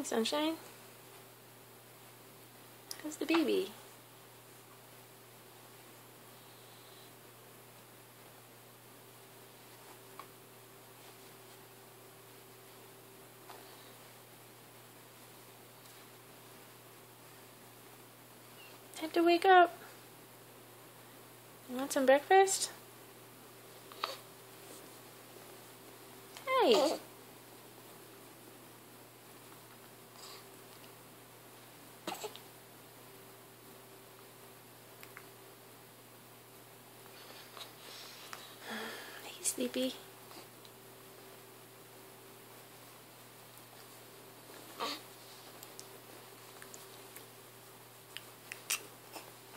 Morning, sunshine. How's the baby? Time to wake up. You want some breakfast? Hey. Hey, Sleepy.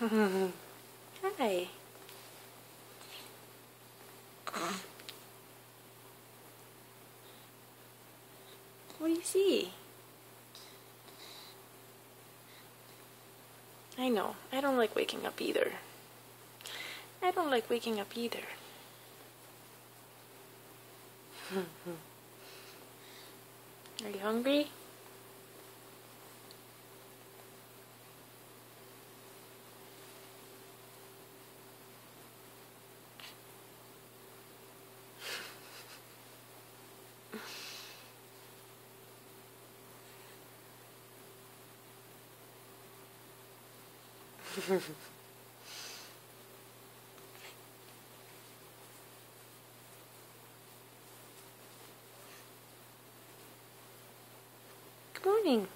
Hi. What do you see? I know. I don't like waking up either. I don't like waking up either. Are you hungry? morning.